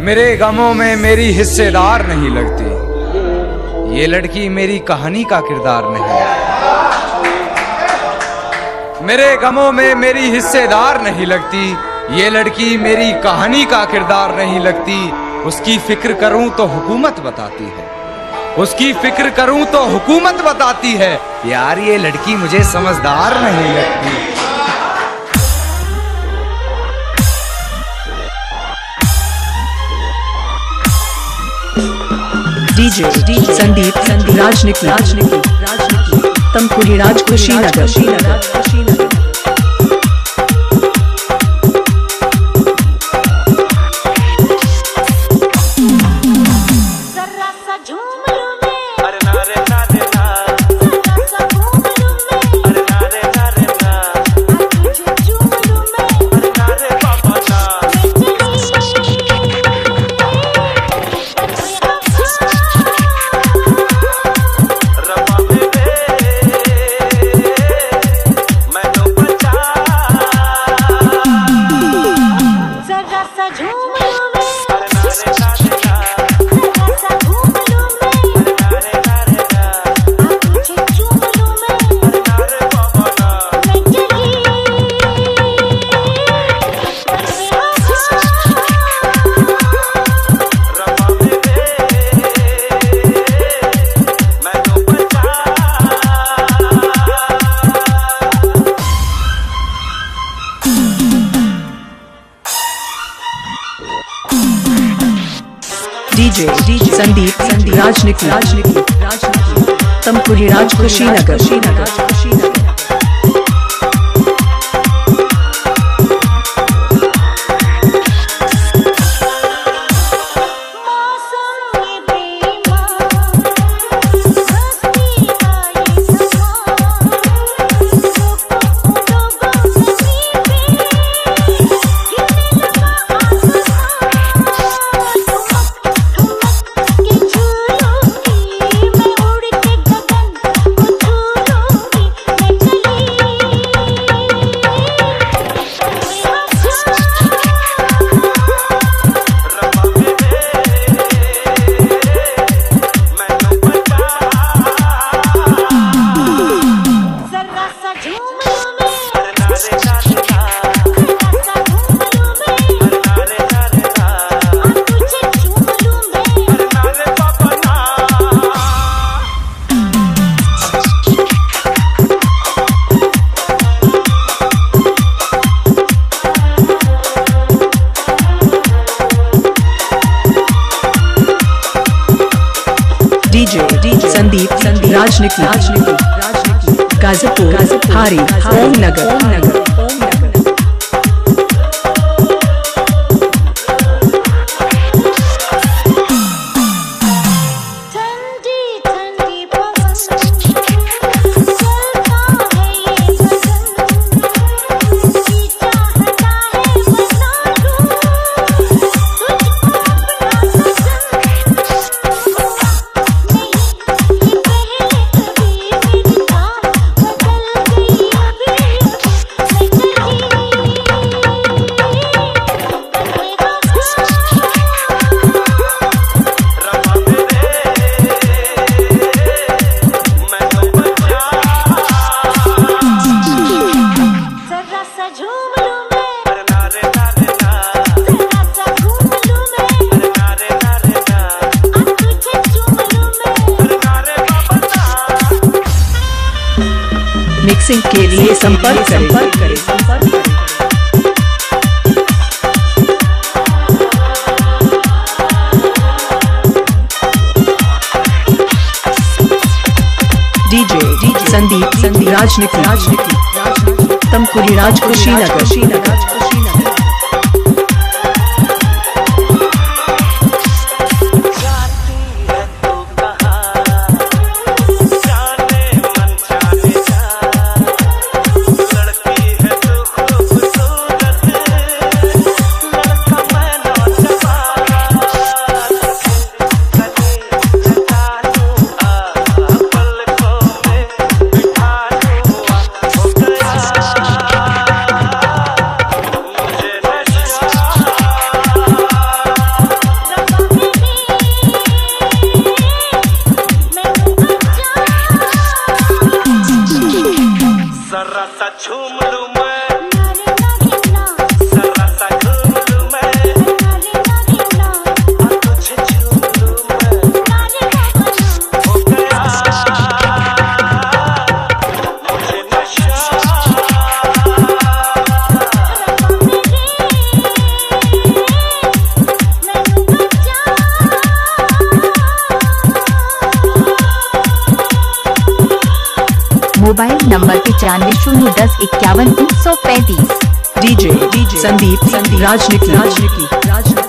मेरे गमों में मेरी हिस्सेदार नहीं लगती। ये लड़की मेरी कहानी का किरदार नहीं। मेरे गमों में मेरी हिस्सेदार नहीं लगती। ये लड़की मेरी कहानी का किरदार नहीं लगती। उसकी फ़िक्र करूँ तो हुकूमत बताती है। उसकी फ़िक्र करूँ तो हुकूमत बताती है। यार, ये लड़की मुझे समझदार नहीं लगती। डीजे संदीप संदीप राजनिक राजनिक राजनिक तमपुरी राजकुशी राज संदीप संदीप राजनिक राजनिक राजनिक तमपुरी राज कुशीनगर कुशीनगर राजनीति राजनीति गाजीपुर गाजीपुर हारी ओम नगर सिंह के लिए संपर्क संपर्क करें। डीजे डीजे संदीप संदीप राजनीति राजनीति तमकुरी राजकुशी नगर श्रीनगर सा झूम लू मैं। मोबाइल नंबर पिचानवे शून्य दस इक्यावन तीन सौ पैंतीस। DJ DJ. संदीप संदीप। राजनीति राजनीति। राजनीति।